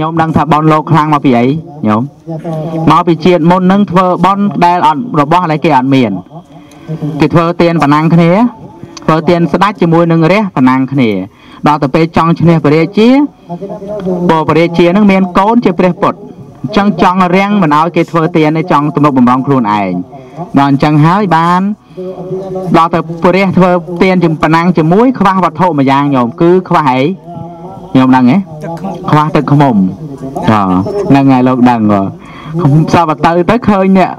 ញោមដឹងថាបនលោកខ្លាំងមកពីអីញោមមកពីជាតិមុននឹងធ្វើបនដែលអត់របស់ដែលគេអត់មានគេធ្វើទៀនប៉ុណ្ណឹងគ្នាធ្វើទៀនស្ដាច់ជាមួយនឹងរះប៉ុណ្ណឹងគ្នាដល់ទៅពេលចង់ឈ្នះពរាជាបពរាជានឹងមានកូនជាព្រះពុទ្ធអញ្ចឹងចង់រាំងមិនឲ្យគេធ្វើទៀនទេចង់ទំនុកបំរុងខ្លួនឯងដល់អញ្ចឹងហើយបានដល់ទៅពរះធ្វើទៀនចំប៉ុណ្ណឹងជាមួយខ្វះវត្ថុមួយយ៉ាងញោមគឺខ្វះអី ខ្ញុំដឹងទេខ្វះទឹកខ្មុំបាទហ្នឹងហើយលោកដឹងខ្ញុំសបទៅទៅឃើញនេះ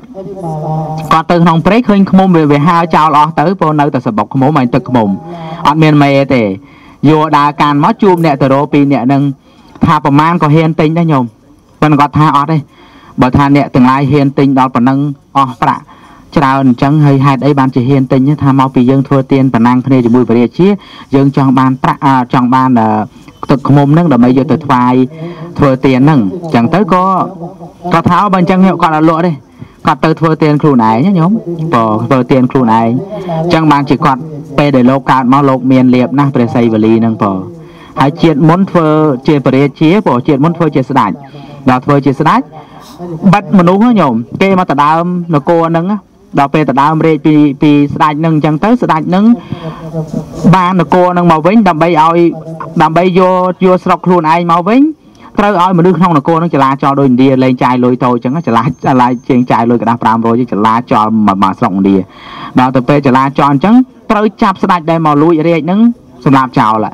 គាត់ទៅក្នុងព្រៃឃើញខ្មុំវាវាហើចោលអស់ទៅព្រោះនៅតែសបុកខ្មុំហើយទឹកខ្មុំអត់មានមេទេយកដើរកានមកជួបអ្នកទៅរោពីអ្នកនឹងថាប្រមាណក៏ហ៊ានទិញដែរញោមប៉ុន្តែគាត់ថាអត់ទេបើថាអ្នកទាំងឡាយហ៊ានទិញដល់ប៉ុណ្ណឹងអស់ប្រាក់ច្រើនអញ្ចឹងហើយហេតុអីបានជាហ៊ានទិញថាមកពីយើងធ្វើទៀនតំណាងគ្នាជាមួយព្រះរាជាយើងចង់បានប្រាក់ចង់បាន ទឹកខ្មុំហ្នឹងដើម្បីយកទៅថ្វាយធ្វើទៀនហ្នឹងអញ្ចឹងទៅក៏គាត់ថាបើអញ្ចឹងគាត់អត់លក់ទេគាត់ទៅធ្វើទៀនខ្លួនឯងញោមបើធ្វើទៀនខ្លួនឯងអញ្ចឹងបានជាគាត់ពេលដែលលោកកើតមកលោកមានលៀបណាស់ព្រះសីវលីហ្នឹងបើហើយជាតិមុនធ្វើជាបរិយាជាបើជាតិមុនធ្វើជាស្ដេចដល់ធ្វើជាស្ដេចបិទមនុស្សញោមគេមកដដើមនគរហ្នឹង ដល់ពេលទៅដើមរាជពីពីស្ដេចនឹងអញ្ចឹងទៅស្ដេចនឹងបាននគរនឹងមកវិញដើម្បីឲ្យដើម្បីយកយកស្រុកខ្លួនឯងមកវិញត្រូវឲ្យមនុស្សក្នុងនគរនឹងចលាចលដោយឥណ្ឌាលែងចាយលុយតូចអញ្ចឹងចលាចលាជាងចាយលុយក្តាស់500ចលាចលមកមកស្រុកឥណ្ឌាដល់ទៅពេលចលាចលអញ្ចឹងត្រូវចាប់ស្ដេចដែលមកលួចរាជនឹងសម្លាប់ចោល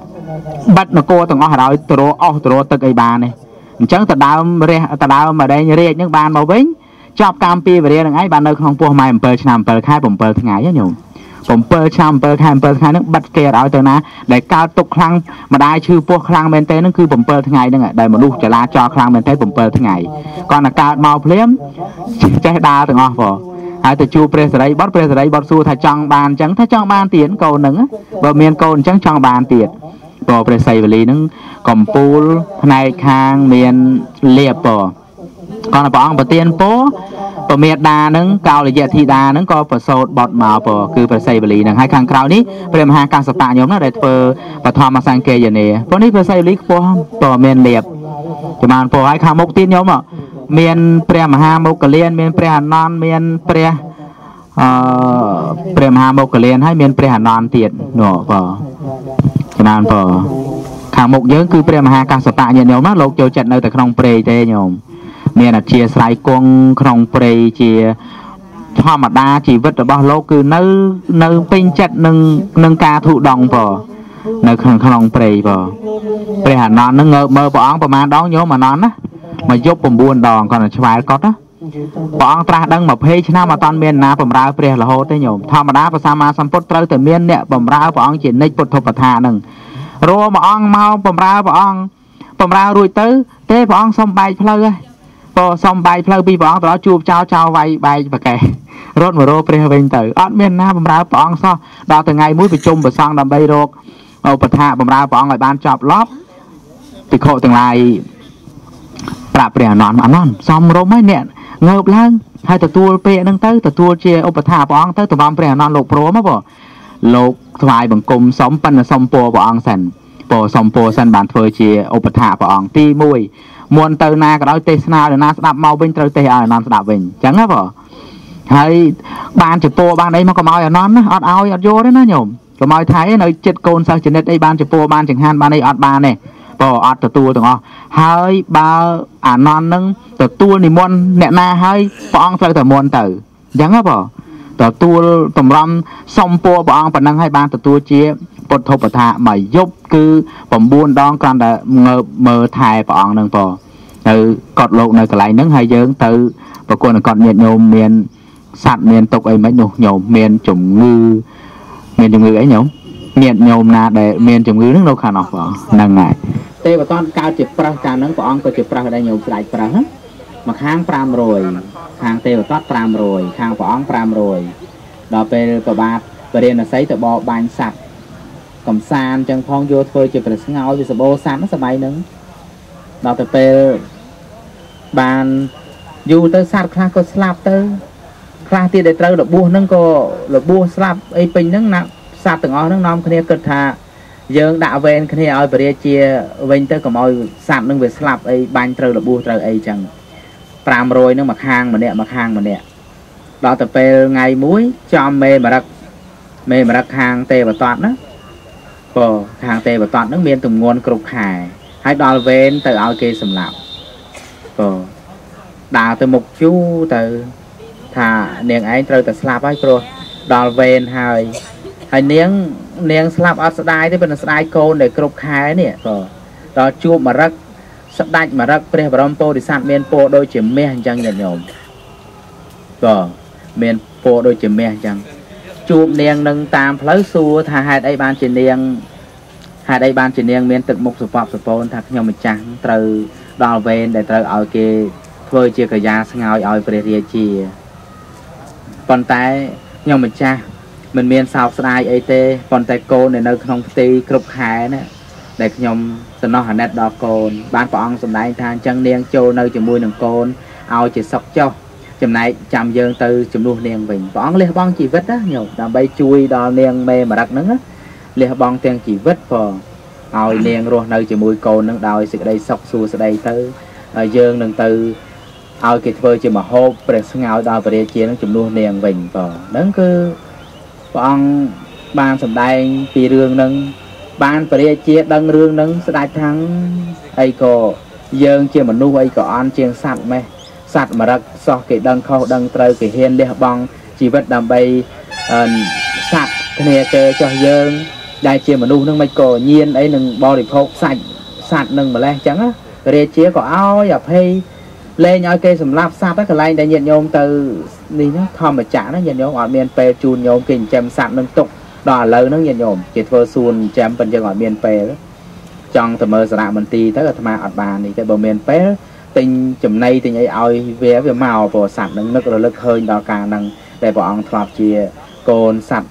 បាត់នគរទាំងអស់ឲ្យទរអស់ទរទឹកអីបានទេអញ្ចឹងតដើមរះតដើមម្ដែងរាជនឹងបានមកវិញ ចប់កម្មពីវេរានឹងឯងបាននៅក្នុងពោះម៉ែ7ឆ្នាំ7ខែ7ថ្ងៃញោម7ឆ្នាំ7ខែ7ថ្ងៃហ្នឹងបិទគេឲ្យទៅណាដែលកើតទុកខ្លាំងម្ដាយឈឺពោះខ្លាំងមែនទេហ្នឹងគឺ7ថ្ងៃហ្នឹងដែលមនុស្សចលាចលខ្លាំងមែនទេ7ថ្ងៃគាត់តែកើតមកភ្លាមចេះដើរទាំងអស់បងហើយទៅជួបព្រះសរិបុត្រព្រះសរិបុត្រសួរថាចង់បានអញ្ចឹងថាចង់បានទៀតកូនហ្នឹងបើមានកូនអញ្ចឹងចង់បានទៀតព្រោះព្រះសីវលីហ្នឹងកំពូលផ្នែកខាងមានលៀបបង គាត់ព្រះអង្គប្រទានពរពមេដានឹងកោលយៈធីតានឹងក៏ប្រសូតបត់មកពរគឺព្រះសីវលីនឹងហើយខាងក្រៅនេះព្រះមហាកាសបៈញោមណាដែលធ្វើបឋមសង្កេយនេព្រោះនេះព្រះសីវលីខ្ពស់ពរមានលៀបចំបានពរហើយខាងមុខទៀតញោមមានព្រះមហាមុគលាន មានព្រះអនន្តមានព្រះអឺព្រះមហាមុគលានហើយមានព្រះអនន្តទៀតនោះពរចំបានពរខាងមុខយើងគឺព្រះមហាកាសបៈញាតិញោមណាលោកចូលចិត្តនៅតែក្នុងព្រៃទេញោម មានអធិស្រ័យគង់ក្នុងព្រៃជាធម្មតាជីវិតរបស់លោកគឺនៅនៅពេញចិត្តនឹងនឹងការធុដងព្រោះនៅក្នុងក្នុងព្រៃព្រោះព្រះអានន្ទនឹងងើបមើលព្រះអង្គប្រមាណដងញោមអានន្ទណាមកយប់9ដងគាត់ទៅឆ្វែលគាត់ណាព្រះអង្គត្រាស់ដឹង20ឆ្នាំអត់តាន់មានណាបំរើព្រះរហូតទេញោមធម្មតាព្រះសម្មាសម្ពុទ្ធត្រូវតែមានអ្នកបំរើព្រះអង្គជានិច្ចពុទ្ធបថានឹងរួមព្រះអង្គមកបំរើព្រះអង្គបំរើរួចទៅ ទេព្រះអង្គសុំបែកផ្លូវហើយ ក៏សុំបែកផ្លូវពីព្រះអង្គទៅដល់ជួបចោលចោលវាយបែកប្រកែរត់មករកព្រះវិញទៅអត់មានណាបំរើព្រះអង្គសោះដល់ថ្ងៃមួយប្រជុំប្រសង់ដើម្បីរកឧបថាបំរើព្រះអង្គឲ្យបានចប់ឡប់ពិខុទាំងឡាយប្រាប់ព្រះអនន្តអនន្តសំរុំហើយអ្នកងើបឡើងហើយទទួលពាក្យហ្នឹងទៅទទួលជាឧបថាព្រះអង្គទៅតំព្រះអនន្តលោកព្រមហ៎បងលោកថ្វាយបង្គំសុំប៉ុន្តែសុំពរព្រះអង្គសិនពរសុំពរសិនបានធ្វើជាឧបថាព្រះអង្គទី1 មុនទៅណាក៏ដោយទេសនាទៅណាស្ដាប់មកវិញត្រូវទេសឲ្យអានន្តស្ដាប់វិញអញ្ចឹងណាបងហើយបានជពោបានអីមកកុំឲ្យអានន្តណាអត់ឲ្យអត់យកទេណាញោមកុំឲ្យថៃនៅចិត្តកូនសិស្សចនិតអីបានជពោបានចង្ហាន់បានអីអត់បានទេបងអត់ទទួលទាំងអស់ហើយបើអានន្តនឹងទទួលនិមន្តអ្នកណាហើយព្រះអង្គត្រូវតែមុនទៅអញ្ចឹងណាបងទទួលតម្រាំសំពួរព្រះអង្គប៉ុណ្ណឹងហើយបានទទួលជាពុទ្ធឧបថាមួយយប់គឺ9ដងគ្រាន់តែងើបមើលថែព្រះអង្គនឹងបង នៅកត់លោកនៅកន្លែងហ្នឹងហើយយើងទៅប្រគល់កត់ញាតញោមមានសัตว์មានទុកអីមិននោះញោមមានជំងឺមានជំងឺអីញោមញាតញោមណាដែលមានជំងឺហ្នឹងនៅខាងនោះបងហ្នឹងហើយទេបតនកើតជាប្រឹសកាលហ្នឹងព្រះអង្គក៏ជាប្រឹសដែរញោមស្ដេចប្រឹសមកខាង500ខាងទេវតត500ខាងព្រះអង្គ500ដល់ពេលប្របាទបរិញ្ញាស័យទៅបបាញ់សัตว์កំសានចឹងផងយកធ្វើជាប្រស្ងោយវាសបោសัตว์សម័យហ្នឹងដល់ទៅពេល បានយូរទៅសត្វខ្លះក៏ស្លាប់ទៅខ្លះទៀតដែលត្រូវរបួសហ្នឹងក៏របួសស្លាប់អីពេញហ្នឹងណាសត្វទាំងអស់ហ្នឹងនាំគ្នាគិតថាយើងដាក់វេនគ្នាឲ្យបរិយាជាវិញទៅកុំឲ្យសัตว์នឹងវាស្លាប់អីបាញ់ត្រូវរបួសត្រូវអីចឹង500នឹងមួយខាងម្នាក់មួយខាងម្នាក់ដល់ទៅពេលថ្ងៃមួយចំមេមរឹកមេមរឹកខាងទេវតតណាបើខាងទេវតតនឹងមានទម្ងន់គ្រប់ខែហើយដល់វេនទៅឲ្យគេសម្លាប់ បើដើរទៅមុខជូរទៅថានាងឯងត្រូវតែស្លាប់ហើយព្រោះដល់វេនហើយហើយនាងនាងស្លាប់អត់ស្ដាយទេប៉ុន្តែស្ដាយកូនដែលគ្រប់ខែនេះក៏ដល់ជួបមរឹកស្ដាច់មរឹកព្រះបរមពោធិសត្វមានពោដូចជាមាសអញ្ចឹងញាតិញោមក៏មានពោដូចជាមាសអញ្ចឹងជួបនាងនឹងតាមផ្លូវសួរថាហេតុអីបានជានាងហេតុអីបានជានាងមានទឹកមុខសពបសពូនថាខ្ញុំម្ចាស់ត្រូវ ដល់វេនដែលត្រូវឲ្យគេធ្វើជាកាយាស្ងោយឲ្យព្រះរាជាប៉ុន្តែខ្ញុំម្ចាស់មិនមានសោកស្ដាយអីទេប៉ុន្តែកូននៅក្នុងផ្ទៃគ្រប់ខែណាដែលខ្ញុំសំណោះអាណិតដល់កូន បានព្រះអង្គសម្ដែងថាអញ្ចឹងនាងចូលនៅជាមួយនឹងកូនឲ្យជាសុខចុះចំណែកចាំយើងទៅជំនួសនាងវិញព្រះអង្គលះបង់ជីវិតណាញោមដើម្បីជួយដល់នាងមេមរឹកហ្នឹងលះបង់ទាំងជីវិតផង ឲ្យនាងរស់នៅជាមួយកូននឹងដោយសេចក្តីសុខសួស្តីទៅហើយយើងនឹងទៅឲ្យគេធ្វើជាមហូបព្រះស្ងោយដល់ព្រះរាជានឹងជំនួសនាងវិញបងហ្នឹងគឺព្រះអង្គបានសម្ដែងពីរឿងហ្នឹងបានពរាជាដឹងរឿងហ្នឹងស្ដាច់ថាំងអីក៏យើងជាមនុស្សអីក៏អន់ជាងសត្វម៉េះសត្វមរឹកសោះគេដឹងខុសដឹងត្រូវគេហ៊ានលះបង់ជីវិតដើម្បីសត្វគ្នាគេចោះយើង ដែលជាមនុស្សនឹងមិនក៏ញៀនអីនឹងបរិភោគសាច់សត្វនឹងម្លេះអញ្ចឹងរាជាក៏ឲ្យអភ័យលែងឲ្យគេសម្លាប់សត្វកន្លែងដែលញាតិញោមទៅនេះណាធម្មចក្រណាញាតិញោមអត់មានពេលជូនញោមគេចិញ្ចឹមសត្វនឹងទុកដល់ឥឡូវហ្នឹងញាតិញោមគេធ្វើសួនចិញ្ចឹមប៉ុន្តែយើងអត់មានពេលចង់ទៅមើលសារៈមន្ទីរទៅអាត្មាអត់បាននេះទេបើមានពេលទិញចំណីទិញអីឲ្យវាវាមកព្រោះសត្វនឹងនឹករលឹកឃើញដល់ការហ្នឹងដែលព្រះអង្គធ្លាប់ជាកូនសត្វ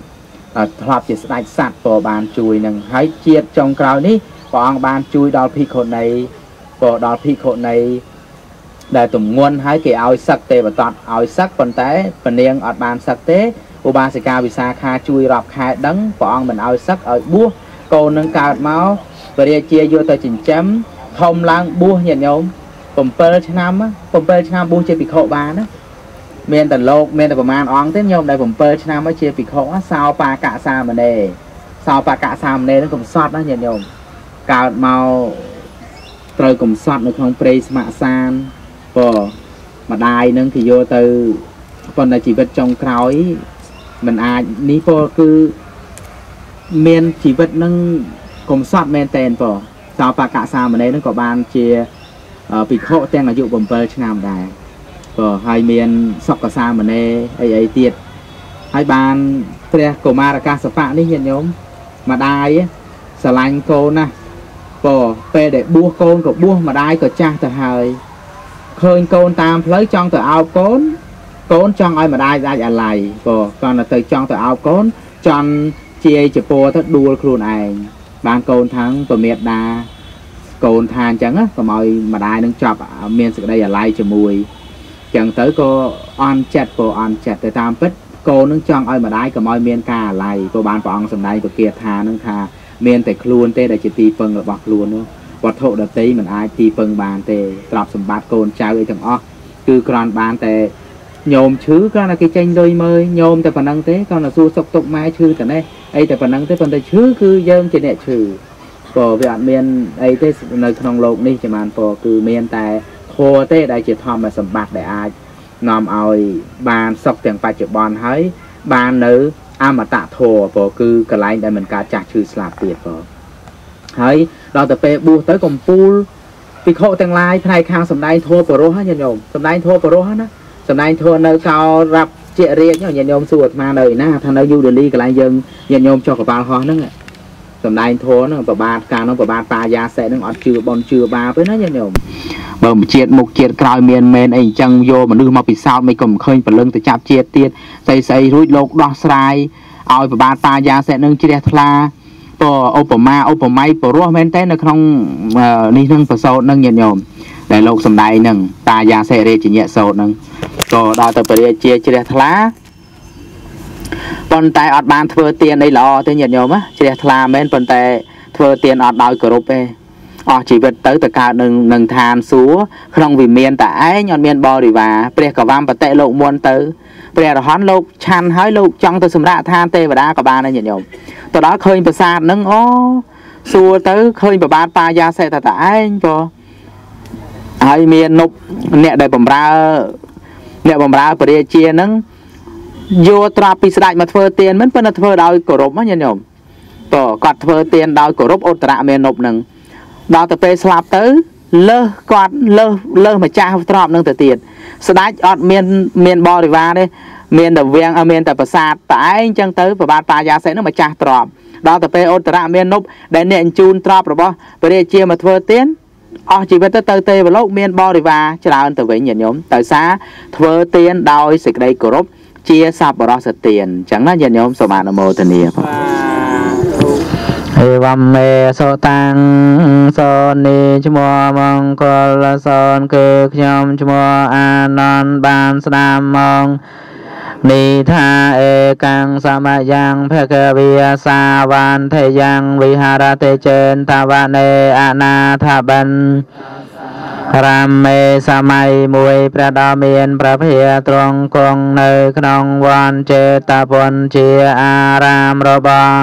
ធ្លាប់ជាស្ដេចសត្វព្រោះបានជួយនឹងហើយជាតិចុងក្រោយនេះព្រះអង្គបានជួយដល់ភិក្ខុនីព្រោះដល់ភិក្ខុនីដែលទំងន់ហើយគេឲ្យសឹកទេវតតឲ្យសឹកប៉ុន្តែពនាងអត់បានសឹកទេឧបាសិកាវិសាខាជួយរាប់ខែដឹងព្រះអង្គមិនឲ្យសឹកឲ្យបួសកូននឹងកើតមកព្រះរាជាយកទៅចិញ្ចឹមធំឡើងបួសញាតិញោម7ឆ្នាំ7ឆ្នាំបួសជាភិក្ខុបានណា មានតែលោកមានតែប្រមាណអង្គទេញោមដែល7ឆ្នាំមកជាភិក្ខុសោបាកសាមណេរសោបាកសាមណេរនឹងកំសត់ណាញាតិញោមកើតមកត្រូវកំសត់នៅក្នុងព្រៃស្ម័គ្រសានព្រោះម្ដាយនឹងគេយកទៅប៉ុន្តែជីវិតចុងក្រោយมันអាចនេះព្រោះគឺមានជីវិតនឹងកំសត់មែនតែនព្រោះសោបកសាមណេរនឹងក៏បានជាភិក្ខុទាំងអាយុ7ឆ្នាំដែរ ព្រោះហើយមានសុកសាមណេរអីអីទៀតហើយបានព្រះកុមារកាសបៈនេះញាតិញោមម្ដាយស្រឡាញ់កូនណាព្រោះពេលដែលបួសកូនក៏បួសម្ដាយក៏ចាស់ទៅហើយឃើញកូនតាមផ្លូវចង់ទៅអោបកូនកូនចង់ឲ្យម្ដាយដាច់អាឡ័យក៏គាត់ទៅចង់ទៅអោបកូនចង់ជាយចពោទៅដួលខ្លួនឯងបានកូនថាងប្រមេតដាកូនថាអញ្ចឹងកុំឲ្យម្ដាយនឹងចាប់មានសេចក្តីអាឡ័យជាមួយអញ្ចឹងទៅក៏អន់ចិត្តក៏អន់ចិត្តទៅតាមពិតកូននឹងចង់ឲ្យម្ដាយកុំឲ្យមានការអាឡ័យក៏បានព្រះអង្គសម្ដែងពគាថានឹងថាមានតែខ្លួនទេដែលជាទីពឹងរបស់ខ្លួននោះវត្ថុដតីមិនអាចទីពឹងបានទេទ្រព្យសម្បត្តិកូនចៅអីទាំងអស់គឺគ្រាន់បានតែញោមឈឺគ្រាន់តែគេចេញលុយមើលញោមតែប៉ុណ្្នឹងទេគ្រាន់តែសួរសុខទុក្ខម៉ែឈឺតែនេះអីតែប៉ុណ្្នឹងទេប៉ុន្តែឈឺគឺយើងជាអ្នកឈឺព្រោះវាអត់មានអីទេនៅក្នុងโลกនេះចំបានព្រោះគឺមានតែ លទេ ដែលជាធម្មសម្បត្តិដែលអាចនាំឲ្យបានសុខទាំងបច្ចុប្បន្នហើយបាននៅអមតៈធម៌ព្រោះគឺកន្លែងដែលមិនកើតចាស់ឈឺស្លាប់ទៀតព្រោះហើយដល់ទៅពេលបួសទៅកំពូលភិក្ខុទាំងឡាយផ្នែកខាងសំដែងធម៌បរោះញាតិញោមសំដែងធម៌បរោះណាសំដែងធម៌នៅកោរាប់ជារាជញាតិញោមសួរអាត្មានៅឯណាថានៅយូដេលីកន្លែងយើងញាតិញោមចុះកប៉ាល់ហោះហ្នឹង សំដែងធัวហ្នឹងប្របាទការហ្នឹងប្របាទបាយាសេហ្នឹងអត់ជឿបនជឿបាទេណាញាតិញោមបើមួយជាតិមុខជាតិក្រោយមានមែនអីអញ្ចឹងយកមនុស្សមកពិសោធន៍មិនក៏មិនឃើញព្រលឹងទៅចាប់ជាតិទៀតស្អីស្អីរួចលោកដោះស្រាយឲ្យប្របាទបាយាសេនឹងជ្រះថ្លាក៏ឧបមាឧបម័យពរោះមែនតើនៅក្នុងនេះនឹងប្រសោតនឹងញាតិញោមដែលលោកសំដែងនឹងតាយាសេរីជញ្ញៈសោតនឹងក៏ដល់ទៅពរាជាជ្រះថ្លា ប៉ុន្តែអត់បានធ្វើទានអីល្អទេញាតិញោមជ្រះថ្លាមែនប៉ុន្តែធ្វើទានអត់ដោយគោរពទេអស់ជីវិតទៅទៅកើតនឹងនឹងឋានសួគ៌ក្នុងវិមានតែឯងអត់មានបរិវារព្រះកវំបតិលោកមុនទៅព្រះអរហន្តលោកឆាន់ហើយលោកចង់ទៅសម្រាប់ឋានទេវតាក៏បានដែរញាតិញោមទៅដល់ឃើញប្រាសាទហ្នឹងអូសួរទៅឃើញប្របាទបាយាសេតតែឯងព្រោះហើយមាននប់អ្នកដែលបំរើអ្នកបំរើពរាជាហ្នឹង យកត្រាប់ពីស្ដេចមកធ្វើទានមិនប៉ុន្តែធ្វើដោយគោរពណាញាតិញោមតើគាត់ធ្វើទានដោយគោរពឧត្តរមេនប់ហ្នឹងដល់ទៅពេលស្លាប់ទៅលើសគាត់លើសលើសម្ចាស់ទ្របនឹងទៅទៀតស្ដេចអត់មានមានបរិវារទេមានតែវាំងមានតែប្រាសាទតែឯងចឹងទៅប្របាទតាយាសេនឹងម្ចាស់ទ្របដល់ទៅពេលឧត្តរមាននប់ដែលអ្នកអញ្ជូនទ្របរបស់ព្រះរាជាមកធ្វើទានអស់ជីវិតទៅទៅទេវលោកមានបរិវារច្រើនទៅវិញញាតិញោមដោយសារធ្វើទានដោយសេចក្តីគោរព ជាសប្បុរសទានអញ្ចឹងណាញាតិញោមសូមអនុមោទនាបាទអេវមមេសោតាំងសោនីឈ្មោះមង្គលសោនគឺខ្ញុំឈ្មោះអានន្ទបានស្ដាប់មកនិថាអេកាំងសមយ៉ាងភគវិសាវន្ថយ៉ាងវិហារតេចេនតវនេអនាថាបិន រាមេសម័យមួយព្រះដ៏មានព្រះភិយទ្រង់គង់នៅក្នុងវ័នចេតពុនជាអារាមរបស់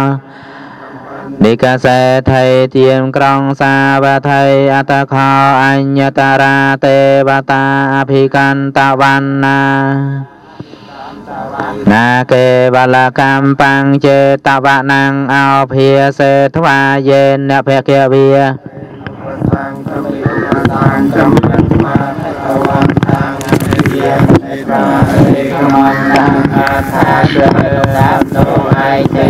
និកាសេថៃទៀមក្រុងសាវថៃអតខោអញ្ញតារាទេវតាអភិកន្តវណ្ណានាកេបលកម្មបង្ចេតវនាងអោភាសេធ្វាយេនភគវិ តាំងតមិតាំងចំមាតវន្តាំងអភិយានិប្រាអេកមន្តាំងអាថាជាដាប់នោឯទេ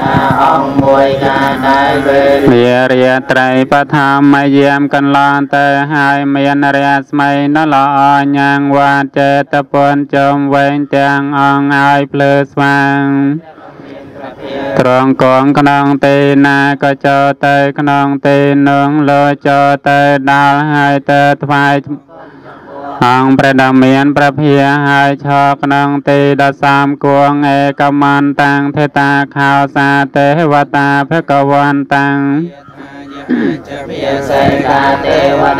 តាអង្គមួយកាដែរវេវិរិយត្រីបឋមយាមកន្លងទៅហើយមានរាស្មីនល្អញ៉ាងវាចេតពុនចំវែងទាំងអង្គឲ្យភ្លើស្វាង ត្រង់កងក្នុងទេណាក៏ចូលទៅក្នុងទេនឹងលោចូលទៅដល់ហើយទៅថ្វាយអង្គព្រះដ៏មានព្រះភិយហើយឈរក្នុងទីដ៏សំគួងឯកមន្តាំងទេតាខោសាទេវតាភគវន្តាំង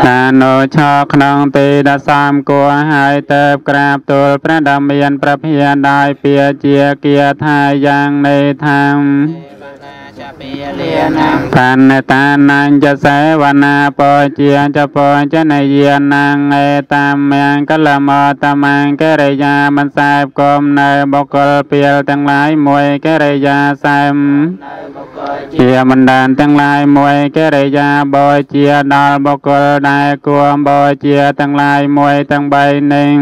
តានោឆោក្នុងទីដ៏សំគួរហើយទៅក្រាបទូលព្រះដ៏មានព្រះភិយដោយពាជាគាថាយ៉ាងនៃធម្ម បានតានាងចសេវនាបជាចបចនយានាងឯតាមយ៉ាងកលមតមាងកិរិយាមិនសែបគមនៅបុគ្គលពីលទាំងឡាយមួយកិរិយាសែមជាបណ្ដានទាំងឡាយមួយកិរិយាបោជាដល់បុគ្គលដែលគួរបោជាទាំងឡាយមួយទាំងបីនឹង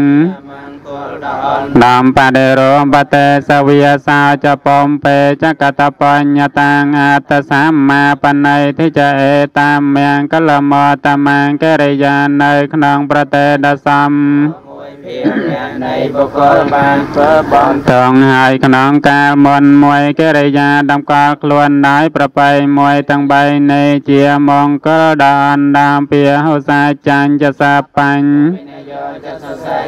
ដំបដិរោបតេសវិយសាចបំពេចកតបញ្ញតាងអតសម្មាបណៃទិចអេតាមយ៉ាងកលមតមាងកិរិយានៅក្នុងប្រទេដសំនៃបុគ្គលបានធ្វើបំតងហើយក្នុងកាលមុនមួយកិរិយាដំកល់ខ្លួនដោយប្របីមួយទាំងបីនៃជាមង្គលដល់ដាមពីហុសាចាញ់ចសាបញ្ញ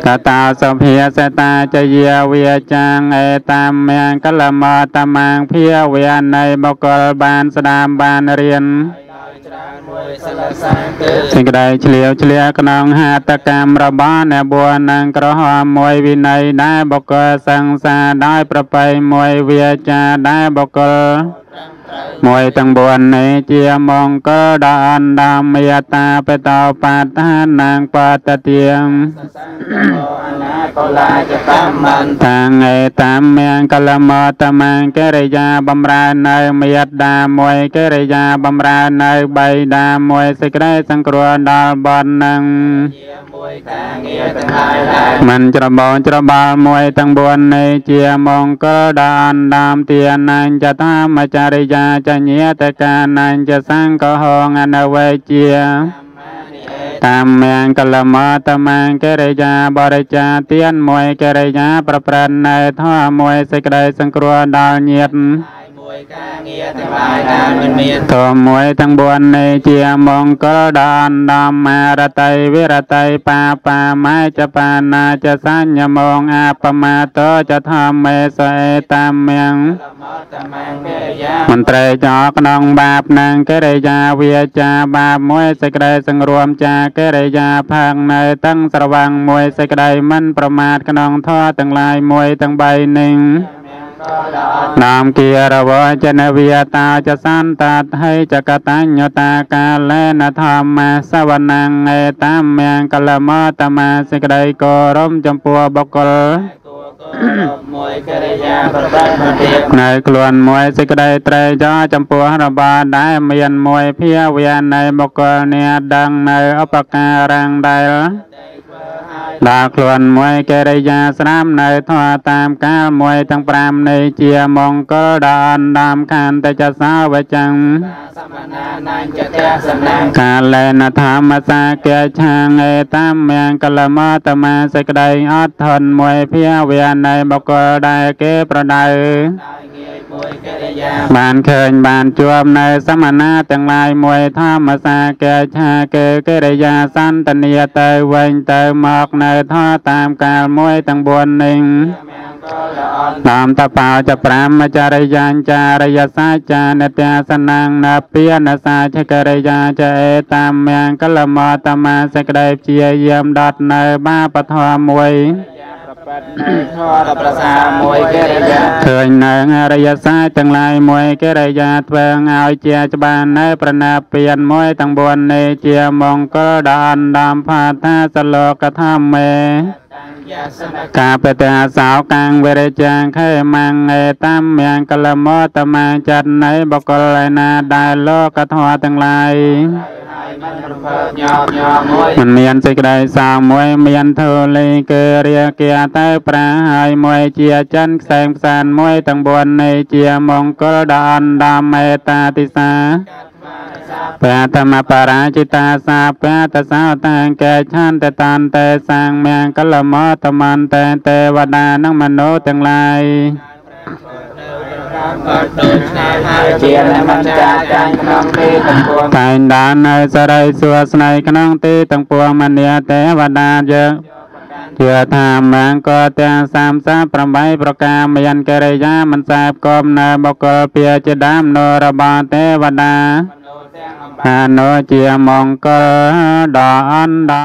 កតាសុភាសតាចយាវាចាងអេតាមយ៉ាងកលមតមាងភាវានៃបុគ្គលបានស្ដាមបានរៀនសេចក្តីឆ្លៀវឆ្លៀក្នុងហាតកម្មរបស់អ្នកបួននឹងក្រហមមួយវិន័យដែលបុគ្គលសង្សារដោយប្របីមួយវាចាដែលបុគ្គល មួយទាំង4នេះជាមង្គលដល់អណ្ដាមេតាបតោបាតានាងបតទៀងអនាកុលាចកម្មន្តតាំងឯតាមមានកលមតមាងកិរិយាបំរើនៅមេតាមួយកិរិយាបំរើនៅបៃតាមួយសេចក្តីសង្គ្រោះដល់បននឹង មិនច្របូរច្របល់មួយទាំង4នេះជាមង្គលដល់អណ្ដាមទានាញចតាមចរិយាចញ្ញាតកានាញចសង្កហងអនវេជាតាមយ៉ាងកលមតមាងកិរិយាបរិចាទានមួយកិរិយាប្រព្រឹត្តនៅធម៌មួយសេចក្តីសង្គ្រោះដល់ញាតិ មួយការងារទាំងឡាយដែលមិនមានធម៌មួយទាំង4នេះជាមង្គលដល់អណ្ដំមារតីវិរតីបាបាមាចបាណាចសញ្ញមងអបមាតោចធម្មេសេតាមមំលមតមង្កិរិយាមន្ត្រីចោក្នុងបាបនឹងកិរិយាវាចាបាបមួយសេចក្តីសង្រួមចាកិរិយាផាងនៅទាំងស្រវាំងមួយសេចក្តីមិនប្រមាទក្នុងធម៌ទាំងឡាយមួយទាំងបីនឹង ក៏ដល់នាមគិរវចនវិយតាចសន្តថៃចកតញ្ញតាកាលេនធម្មសវណង្អេតាមមង្កលមតមាសេចក្តីគោរមចំពោះបុគ្គលគួរគោរពមួយកិរិយាប្រព្រឹត្តប្រតិបត្តិនៅខ្លួនមួយសេចក្តីត្រេកចរចំពោះរបស់ដែលមានមួយភាវានៃបុគ្គលនេះដឹងនៅឧបការៈដែលធ្វើឲ្យ ដល់ខ្លួនមួយកិរិយាស្នាមនៅធម៌តាមកាលមួយទាំង5នៃជាមង្គលដល់អណ្ដាមខន្តិចសាវចੰសមណានាញចតៈសនាងកាលេនធម្មសាកេឆាងអេតាមមង្គលមតមាសេចក្តីអត់ធន់មួយភាវានៃបុគ្គលដែលគេប្រដៅ ដោយងាយមួយកិរិយាបានឃើញបានជួបនៅសមណាទាំងឡាយមួយធម្មសាកេឆាគេកិរិយាសន្តានីទៅវិញទៅមកនៅធម៌តាមកាលមួយទាំង4នឹងមង្គលល្អតាមតបោចប្រាមចរិយាញចារយសាចានិត្យាសនាងនពានសាចកិរិយាចអេតាមមង្គលមតមាសេចក្តីព្យាយាមដុតនៅបាបធម៌មួយ ឃើញនៅអរិយសាចទាំងឡាយមួយកិរិយាធ្វើឲ្យជាច្បាស់នៅប្រណាពៀនមួយទាំង4នេះជាមង្គលដល់អណ្ដាមផាថាសលោកធម្មេតាំងយាសន កាបតេសោកាំងវិរិចាងខេមង្អេតាមមង្គលមតមាចតនៃបកលឯណាដែលលោកធម៌ទាំងឡាយហើយមិនប្រព្រឹត្តញោមញោមមួយមិនមានសេចក្តីសោមួយមានធូលីគឺរាគាទៅប្រាហើយមួយជាចិនខ្សែមខ្សានមួយទាំង4នៃជាមង្គលដល់អណ្ដាមមេតាទិសាកាត់ថ្មសា ប្រាតមបរាជិតាសាប្រាតសោតាំងកែឆន្ទតានតេសាងមង្គលមតមន្តេទេវតានិងមនុស្សទាំងឡាយក៏ដូចនេះហើយជាអ្នកមិនចាចាញ់ក្នុងទីទាំងពួងតែងដាននៅសរិសួស្នៃក្នុងទីទាំងពួងមនាទេវតាយើង ជឿថាមង្គលទាំង38ប្រការមានកិរិយាមិនសែបគមនៅបុគ្គលពាជាដើមនរបស់ទេវតាមនុស្សទាំងអំអានុជាមង្គលដល់អណ្ដា